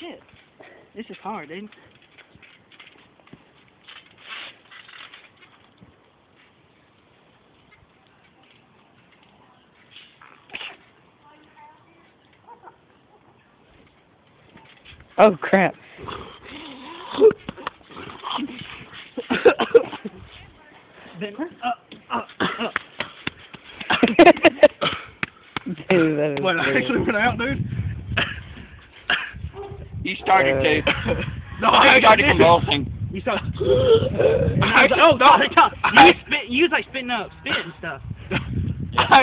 Shit. This is hard, dude. Oh crap. Then up, up, up. Dude, that is What, I actually went out, dude? You started Uh, to. No, I I started convulsing. You saw. I oh, actually- no, no. no, you was spit. You was like spitting up, spit and stuff. I